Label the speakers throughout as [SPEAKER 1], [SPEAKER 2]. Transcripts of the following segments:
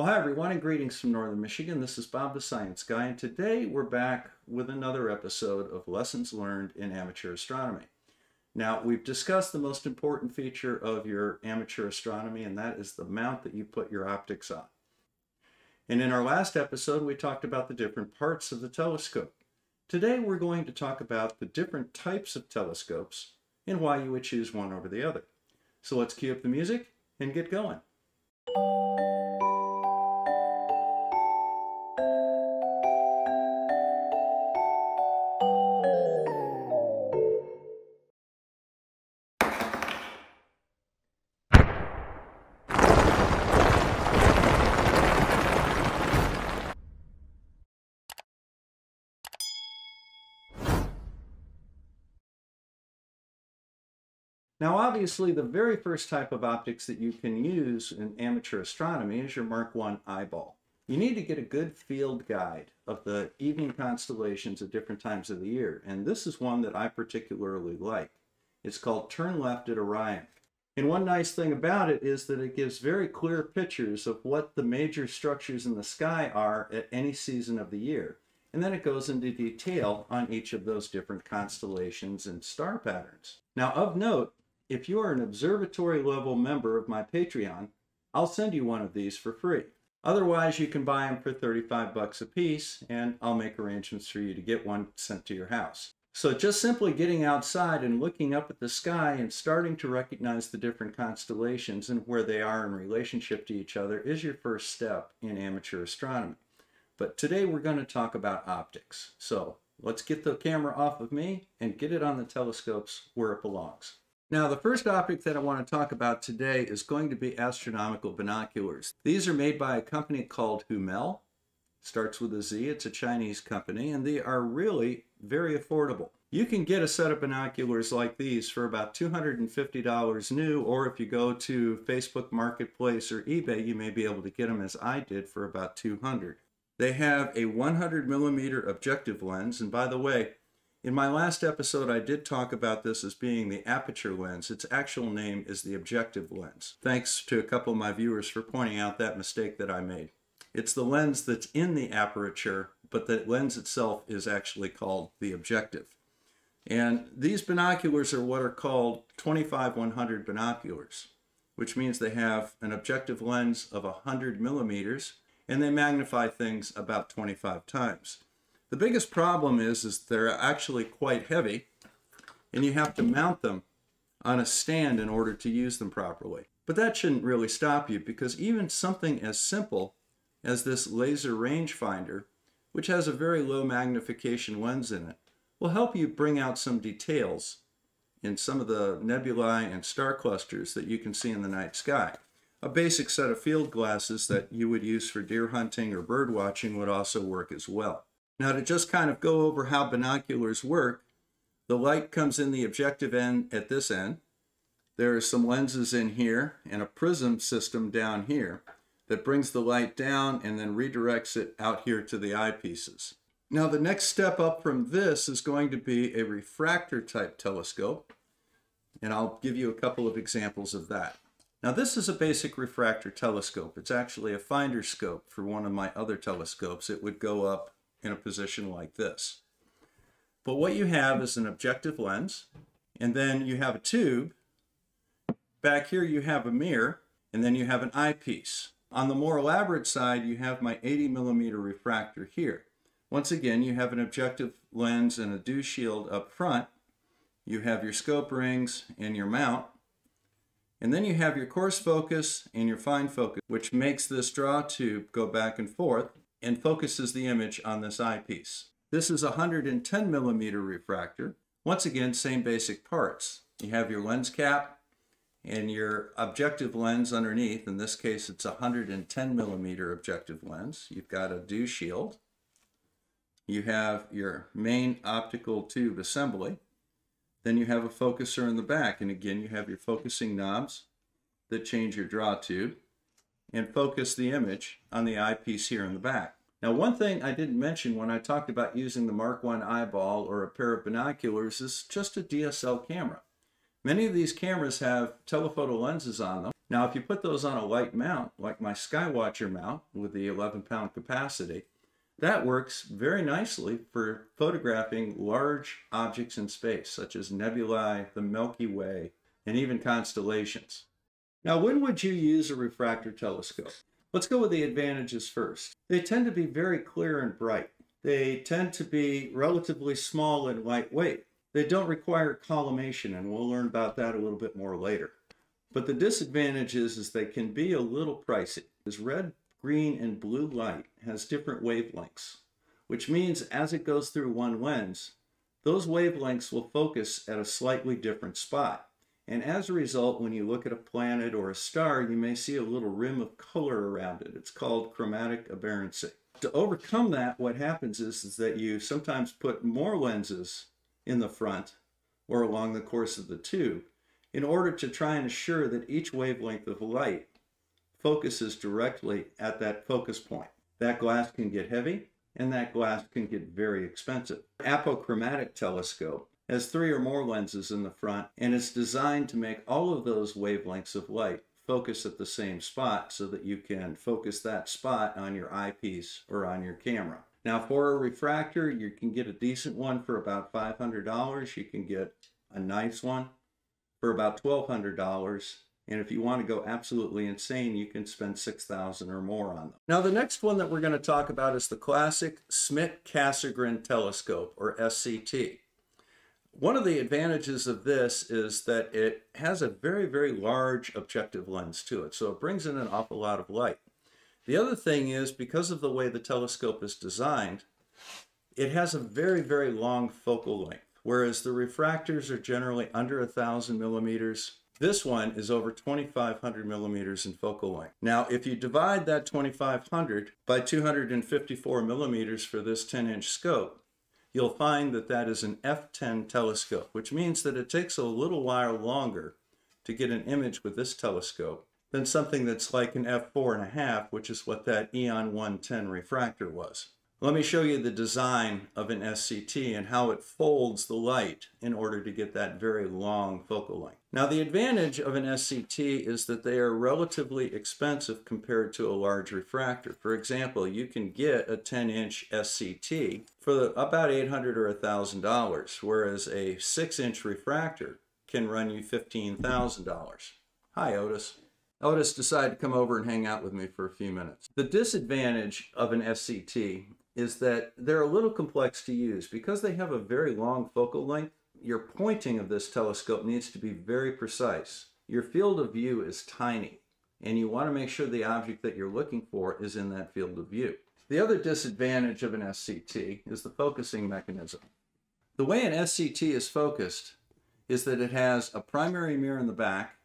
[SPEAKER 1] Well, hi everyone, and greetings from Northern Michigan. This is Bob the Science Guy, and today we're back with another episode of Lessons Learned in Amateur Astronomy. Now, we've discussed the most important feature of your amateur astronomy, and that is the mount that you put your optics on. And in our last episode, we talked about the different parts of the telescope. Today, we're going to talk about the different types of telescopes and why you would choose one over the other. So let's cue up the music and get going. Now, obviously, the very first type of optics that you can use in amateur astronomy is your Mark I eyeball. You need to get a good field guide of the evening constellations at different times of the year, and this is one that I particularly like. It's called Turn Left at Orion. And one nice thing about it is that it gives very clear pictures of what the major structures in the sky are at any season of the year. And then it goes into detail on each of those different constellations and star patterns. Now, of note, if you are an observatory level member of my Patreon, I'll send you one of these for free. Otherwise, you can buy them for 35 bucks a piece, and I'll make arrangements for you to get one sent to your house. So just simply getting outside and looking up at the sky and starting to recognize the different constellations and where they are in relationship to each other is your first step in amateur astronomy. But today we're going to talk about optics. So let's get the camera off of me and get it on the telescopes where it belongs. Now, the first optic that I want to talk about today is going to be astronomical binoculars. These are made by a company called Zhumell. Starts with a Z. It's a Chinese company, and they are really very affordable. You can get a set of binoculars like these for about $250 new, or if you go to Facebook Marketplace or eBay, you may be able to get them as I did for about 200. They have a 100 millimeter objective lens, and by the way, in my last episode, I did talk about this as being the aperture lens. Its actual name is the objective lens. Thanks to a couple of my viewers for pointing out that mistake that I made. It's the lens that's in the aperture, but the lens itself is actually called the objective. And these binoculars are what are called 25-100 binoculars, which means they have an objective lens of 100 millimeters, and they magnify things about 25 times. The biggest problem is, is they're actually quite heavy and you have to mount them on a stand in order to use them properly. But that shouldn't really stop you because even something as simple as this laser rangefinder, which has a very low magnification lens in it, will help you bring out some details in some of the nebulae and star clusters that you can see in the night sky. A basic set of field glasses that you would use for deer hunting or bird watching would also work as well. Now to just kind of go over how binoculars work, the light comes in the objective end at this end. There are some lenses in here and a prism system down here that brings the light down and then redirects it out here to the eyepieces. Now the next step up from this is going to be a refractor type telescope and I'll give you a couple of examples of that. Now this is a basic refractor telescope. It's actually a finder scope for one of my other telescopes. It would go up in a position like this. But what you have is an objective lens, and then you have a tube. Back here you have a mirror, and then you have an eyepiece. On the more elaborate side, you have my 80 millimeter refractor here. Once again, you have an objective lens and a dew shield up front. You have your scope rings and your mount. And then you have your coarse focus and your fine focus, which makes this draw tube go back and forth and focuses the image on this eyepiece. This is a 110 millimeter refractor. Once again, same basic parts. You have your lens cap and your objective lens underneath. In this case, it's a 110 millimeter objective lens. You've got a dew shield. You have your main optical tube assembly. Then you have a focuser in the back. And again, you have your focusing knobs that change your draw tube and focus the image on the eyepiece here in the back. Now one thing I didn't mention when I talked about using the Mark I eyeball or a pair of binoculars is just a DSL camera. Many of these cameras have telephoto lenses on them Now, if you put those on a light mount, like my Skywatcher mount with the 11 pound capacity, that works very nicely for photographing large objects in space, such as nebulae, the Milky Way, and even constellations. Now, when would you use a refractor telescope? Let's go with the advantages first. They tend to be very clear and bright. They tend to be relatively small and lightweight. They don't require collimation, and we'll learn about that a little bit more later. But the disadvantage is, is they can be a little pricey. This red, green, and blue light has different wavelengths, which means as it goes through one lens, those wavelengths will focus at a slightly different spot. And as a result, when you look at a planet or a star, you may see a little rim of color around it. It's called chromatic aberrancy. To overcome that, what happens is, is that you sometimes put more lenses in the front or along the course of the tube in order to try and assure that each wavelength of light focuses directly at that focus point. That glass can get heavy and that glass can get very expensive. Apochromatic telescope has three or more lenses in the front and it's designed to make all of those wavelengths of light focus at the same spot so that you can focus that spot on your eyepiece or on your camera. Now for a refractor, you can get a decent one for about $500. You can get a nice one for about $1,200. And if you want to go absolutely insane, you can spend 6000 or more on them. Now, the next one that we're going to talk about is the classic Schmidt-Cassegrain telescope, or SCT. One of the advantages of this is that it has a very, very large objective lens to it, so it brings in an awful lot of light. The other thing is, because of the way the telescope is designed, it has a very, very long focal length whereas the refractors are generally under a thousand millimeters. This one is over 2500 millimeters in focal length. Now, if you divide that 2500 by 254 millimeters for this 10 inch scope, you'll find that that is an f10 telescope, which means that it takes a little while longer to get an image with this telescope than something that's like an f4 and a half, which is what that Eon 110 refractor was. Let me show you the design of an SCT and how it folds the light in order to get that very long focal length. Now the advantage of an SCT is that they are relatively expensive compared to a large refractor. For example, you can get a 10 inch SCT for about $800 or $1,000, whereas a 6 inch refractor can run you $15,000. Hi Otis. Otis decided to come over and hang out with me for a few minutes. The disadvantage of an SCT is that they're a little complex to use. Because they have a very long focal length, your pointing of this telescope needs to be very precise. Your field of view is tiny, and you want to make sure the object that you're looking for is in that field of view. The other disadvantage of an SCT is the focusing mechanism. The way an SCT is focused is that it has a primary mirror in the back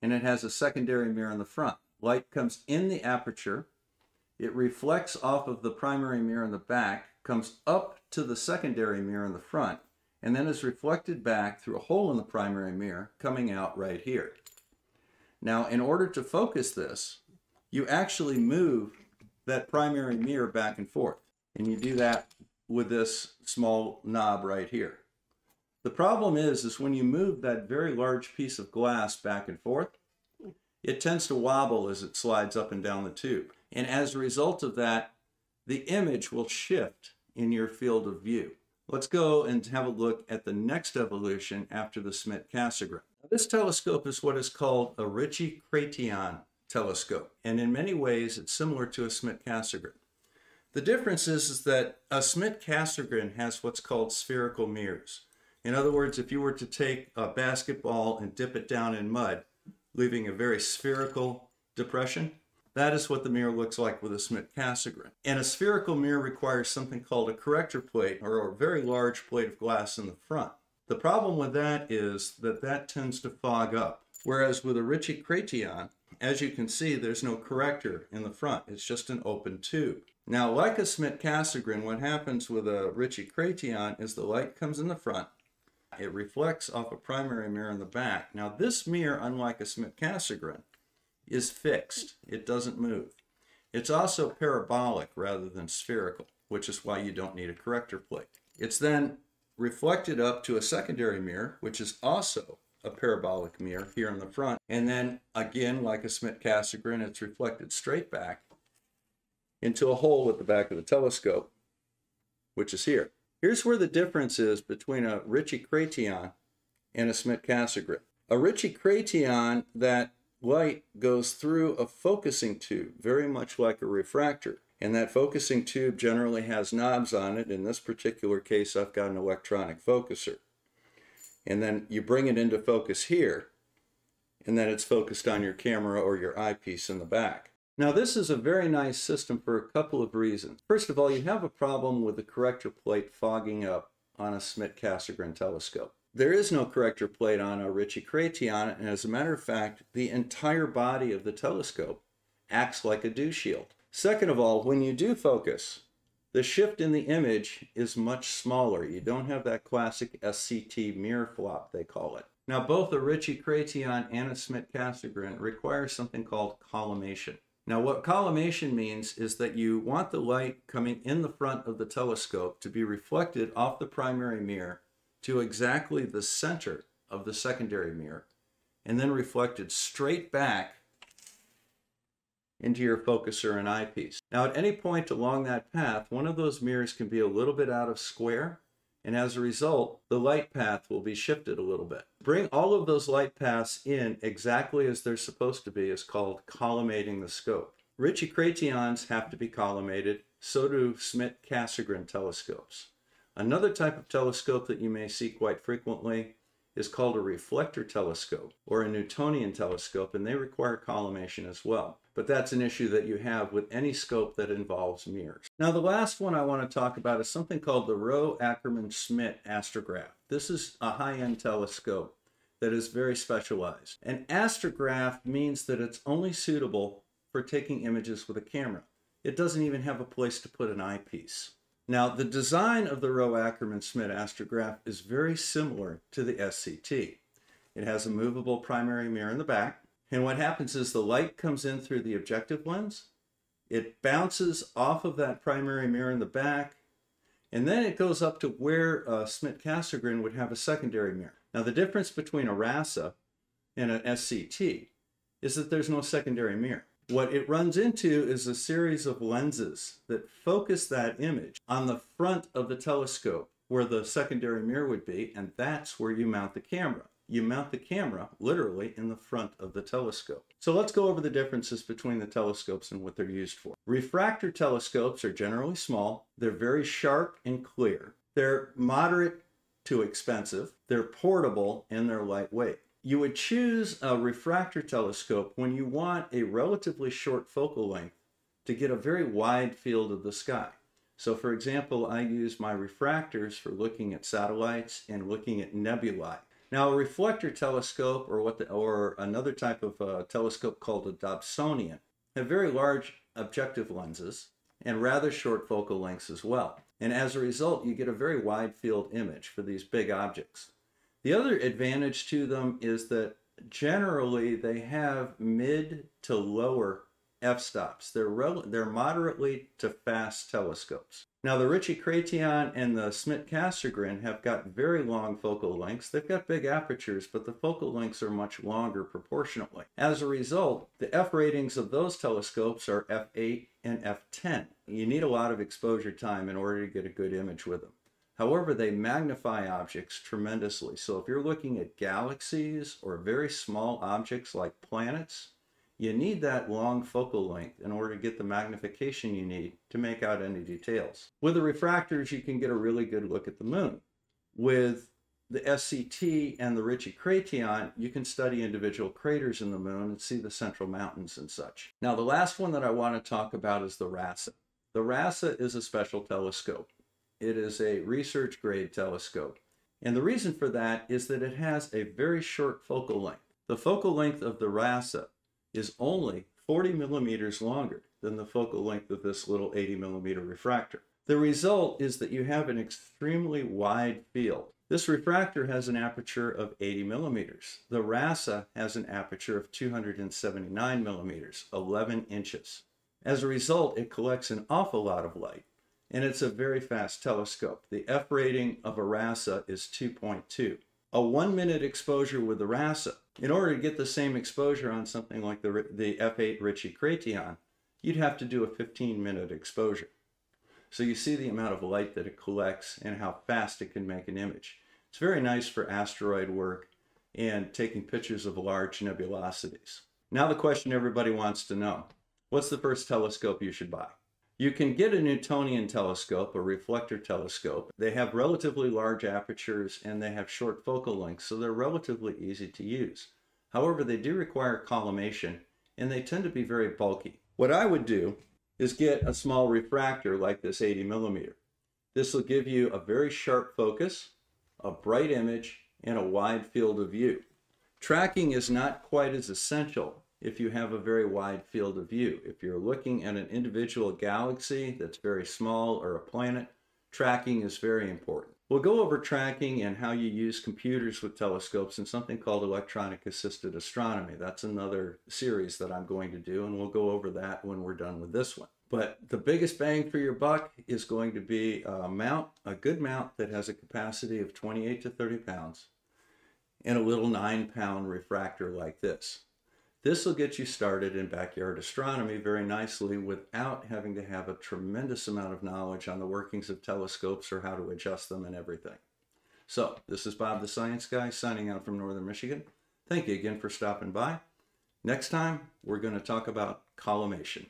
[SPEAKER 1] and it has a secondary mirror in the front. Light comes in the aperture it reflects off of the primary mirror in the back, comes up to the secondary mirror in the front, and then is reflected back through a hole in the primary mirror coming out right here. Now, in order to focus this, you actually move that primary mirror back and forth. And you do that with this small knob right here. The problem is, is when you move that very large piece of glass back and forth, it tends to wobble as it slides up and down the tube. And as a result of that, the image will shift in your field of view. Let's go and have a look at the next evolution after the Schmidt-Cassegrain. This telescope is what is called a Ritchey-Chrétien telescope, and in many ways it's similar to a Schmidt-Cassegrain. The difference is, is that a Schmidt-Cassegrain has what's called spherical mirrors. In other words, if you were to take a basketball and dip it down in mud, leaving a very spherical depression, that is what the mirror looks like with a Schmidt-Cassegrain. And a spherical mirror requires something called a corrector plate or a very large plate of glass in the front. The problem with that is that that tends to fog up. Whereas with a Ritchey-Chrétien, as you can see, there's no corrector in the front. It's just an open tube. Now, like a Schmidt-Cassegrain, what happens with a Ritchey-Chrétien is the light comes in the front. It reflects off a primary mirror in the back. Now, this mirror, unlike a Schmidt-Cassegrain, is fixed. It doesn't move. It's also parabolic rather than spherical, which is why you don't need a corrector plate. It's then reflected up to a secondary mirror, which is also a parabolic mirror here in the front. And then again, like a Schmidt-Cassegrain, it's reflected straight back into a hole at the back of the telescope, which is here. Here's where the difference is between a Ritchey-Chrétien and a Schmidt-Cassegrain. A Ritchey-Chrétien, that light goes through a focusing tube, very much like a refractor. And that focusing tube generally has knobs on it. In this particular case, I've got an electronic focuser. And then you bring it into focus here, and then it's focused on your camera or your eyepiece in the back. Now this is a very nice system for a couple of reasons. First of all, you have a problem with the corrector plate fogging up on a Schmidt-Cassegrain telescope. There is no corrector plate on a Ritchey-Chrétien, and as a matter of fact, the entire body of the telescope acts like a dew shield. Second of all, when you do focus, the shift in the image is much smaller. You don't have that classic SCT mirror flop, they call it. Now, both a Ritchey-Chrétien and a Schmidt-Cassegrain require something called collimation. Now what collimation means is that you want the light coming in the front of the telescope to be reflected off the primary mirror to exactly the center of the secondary mirror and then reflected straight back into your focuser and eyepiece. Now at any point along that path, one of those mirrors can be a little bit out of square and as a result, the light path will be shifted a little bit. Bring all of those light paths in exactly as they're supposed to be is called collimating the scope. Ritchey-Chrétiens have to be collimated, so do Schmidt-Cassegrain telescopes. Another type of telescope that you may see quite frequently is called a reflector telescope or a Newtonian telescope, and they require collimation as well. But that's an issue that you have with any scope that involves mirrors. Now, the last one I want to talk about is something called the Rowe Ackermann Schmidt astrograph. This is a high-end telescope that is very specialized. An astrograph means that it's only suitable for taking images with a camera. It doesn't even have a place to put an eyepiece. Now, the design of the Rowe Ackermann Schmidt astrograph is very similar to the SCT. It has a movable primary mirror in the back, and what happens is the light comes in through the objective lens, it bounces off of that primary mirror in the back, and then it goes up to where uh, Schmidt-Cassegrain would have a secondary mirror. Now, the difference between a RASA and an SCT is that there's no secondary mirror. What it runs into is a series of lenses that focus that image on the front of the telescope where the secondary mirror would be, and that's where you mount the camera. You mount the camera literally in the front of the telescope. So let's go over the differences between the telescopes and what they're used for. Refractor telescopes are generally small, they're very sharp and clear, they're moderate to expensive, they're portable, and they're lightweight. You would choose a refractor telescope when you want a relatively short focal length to get a very wide field of the sky. So for example, I use my refractors for looking at satellites and looking at nebulae. Now a reflector telescope or what the, or another type of uh, telescope called a Dobsonian have very large objective lenses and rather short focal lengths as well. And as a result, you get a very wide field image for these big objects. The other advantage to them is that generally they have mid to lower f-stops. They're, they're moderately to fast telescopes. Now the Ritchey-Chrétien and the Schmidt-Cassegrain have got very long focal lengths. They've got big apertures, but the focal lengths are much longer proportionately. As a result, the f ratings of those telescopes are f8 and f10. You need a lot of exposure time in order to get a good image with them. However, they magnify objects tremendously. So if you're looking at galaxies or very small objects like planets, you need that long focal length in order to get the magnification you need to make out any details. With the refractors, you can get a really good look at the moon. With the SCT and the Ritchey-Chrétien, you can study individual craters in the moon and see the central mountains and such. Now, the last one that I want to talk about is the RASA. The RASA is a special telescope. It is a research grade telescope. And the reason for that is that it has a very short focal length. The focal length of the RASA is only 40 millimeters longer than the focal length of this little 80 millimeter refractor. The result is that you have an extremely wide field. This refractor has an aperture of 80 millimeters. The RASA has an aperture of 279 millimeters, 11 inches. As a result, it collects an awful lot of light and it's a very fast telescope. The F rating of a RASA is 2.2. a one minute exposure with the RASA. In order to get the same exposure on something like the, the F8 Ritchey Chrétien, you'd have to do a 15 minute exposure. So you see the amount of light that it collects and how fast it can make an image. It's very nice for asteroid work and taking pictures of large nebulosities. Now the question everybody wants to know, what's the first telescope you should buy? You can get a Newtonian telescope, a reflector telescope. They have relatively large apertures and they have short focal lengths, so they're relatively easy to use. However, they do require collimation and they tend to be very bulky. What I would do is get a small refractor like this 80 millimeter. This will give you a very sharp focus, a bright image, and a wide field of view. Tracking is not quite as essential if you have a very wide field of view. If you're looking at an individual galaxy that's very small or a planet, tracking is very important. We'll go over tracking and how you use computers with telescopes and something called electronic assisted astronomy. That's another series that I'm going to do, and we'll go over that when we're done with this one. But the biggest bang for your buck is going to be a mount, a good mount that has a capacity of 28 to 30 pounds, and a little nine pound refractor like this. This will get you started in backyard astronomy very nicely without having to have a tremendous amount of knowledge on the workings of telescopes or how to adjust them and everything. So, this is Bob the Science Guy signing out from Northern Michigan. Thank you again for stopping by. Next time, we're going to talk about collimation.